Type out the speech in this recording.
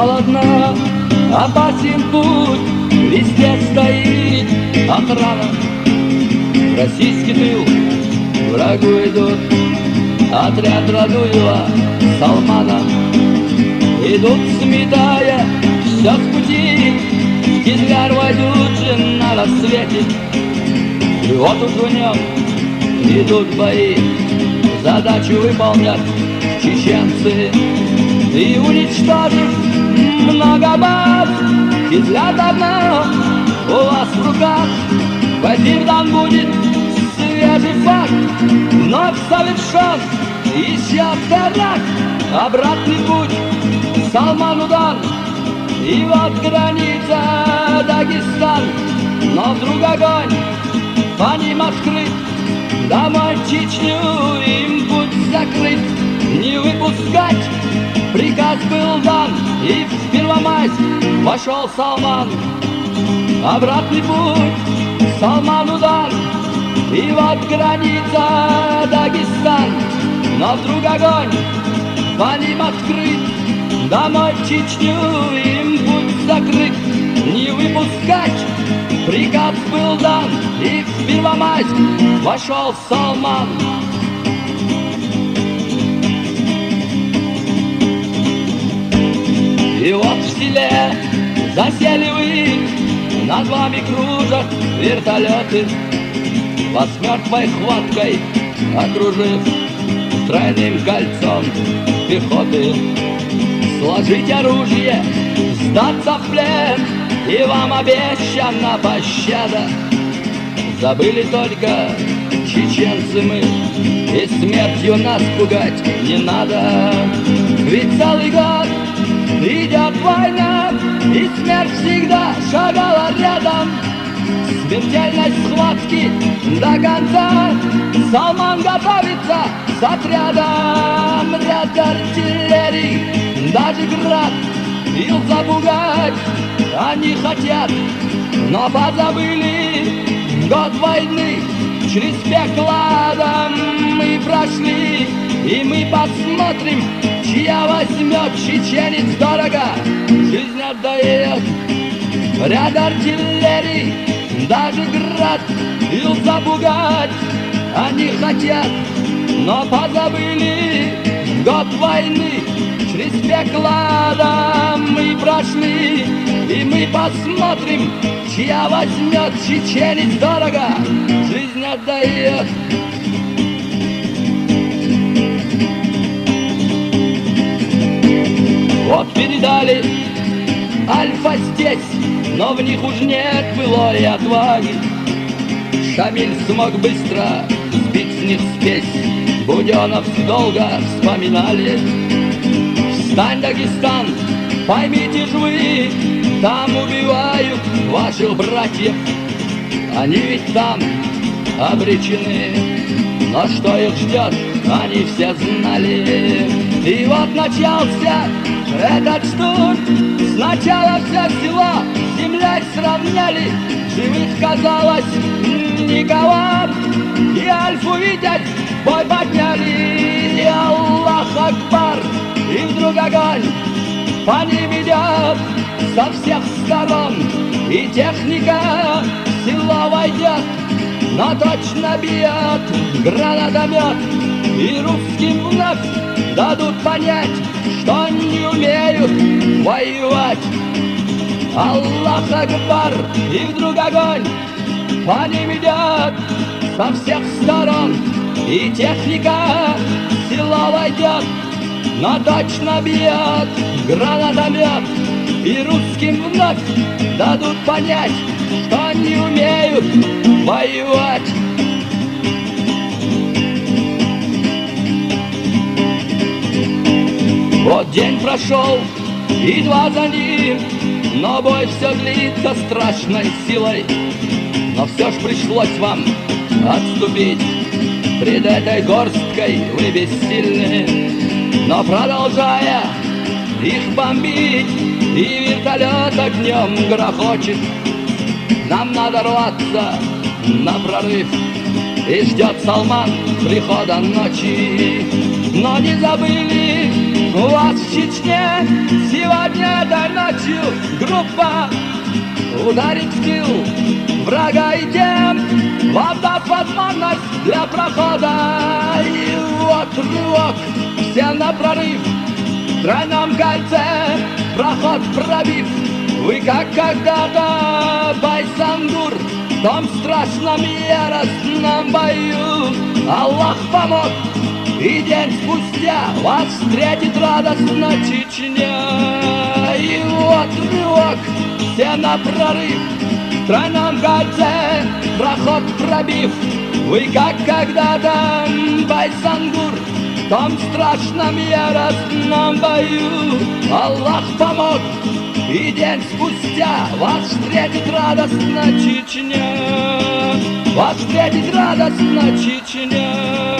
холодна, опасен путь, везде стоит охрана. Российский тыл, врагу идут, отряд Радуева, Салмана. Идут, сметая все с пути, Гитлер войдут же на рассвете. И вот уж в нем идут бои, Задачу выполнят чеченцы И уничтожив много баз Гитлер давно у вас в руках Возивдан будет свежий факт Вновь совершен еще теракт. Обратный путь Салман удар И вот граница Дагестан. Но вдруг огонь по ним открыт Домой Чечню им путь закрыт. Не выпускать Приказ был дан И Первомайск вошел Салман. Обратный путь Салману дан И вот граница Дагестан. Но вдруг огонь по ним открыт. Домой в Чечню им путь закрыт. Не выпускать Приказ был дан. И в Первомайск вошел Салман. И вот в селе засели вы, Над вами кружат вертолеты, Вас мертвой хваткой окружив Тройным кольцом пехоты. Сложить оружие, сдаться в плен, И вам обещана пощада. Забыли только чеченцы мы, И смертью нас пугать не надо. Ведь целый год война, и смерть всегда шагала рядом. Смертельной схватки до конца Салман готовится с отрядом. Ряд артиллерий, даже град Ил запугать они хотят Но позабыли год войны Через пекло И мы посмотрим Чья возьмет чеченец дорого, жизнь отдает Ряд артиллерий, даже град Ил запугать. Они хотят Но позабыли год войны. Через пекло мы прошли И мы посмотрим, чья возьмет чеченец дорого. Жизнь отдает Вот передали Альфа здесь, но в них уж нет былой отваги. Шамиль смог быстро сбить с них спесь, Буденовск долго вспоминали. Встань, Дагестан, поймите ж вы, Там убивают ваших братьев, Они ведь там обречены, Но что их ждет, они все знали. И вот начался этот штурм. Сначала все село землей сравняли. Живых казалось никого. И Альфу видят, бой подняли. И Аллах Акбар, и вдруг огонь По ним идет со всех сторон И техника в село войдет Но точно бьет гранатомет И русским вновь дадут понять, что не умеют воевать. Аллах Акбар, и вдруг огонь по ним идет со всех сторон, и техника села войдет, но точно бьет гранатомет, и русским вновь дадут понять, что не умеют воевать. Вот день прошел, и два за ним, Но бой все длится страшной силой. Но все ж пришлось вам отступить, Пред этой горсткой вы бессильны. Но продолжая их бомбить, И вертолет огнем грохочет, Нам надо рваться на прорыв, И ждет Салман прихода ночи. Но не забыли вас в Чечне сегодня этой ночью группа Ударить в тыл врага и тем Вам даст возможность для прохода. И вот рывок, все на прорыв. В тройном кольце проход пробив Вы как когда-то Байсангур В том страшном яростном бою. Аллах помог и день спустя вас встретит радостно Чечня. И вот рывок, все на прорыв тройном кольце проход пробив. Вы как когда-то Байсангур В том страшном яростном бою. Аллах помог и день спустя вас встретит радостно Чечня Вас встретит радостно Чечня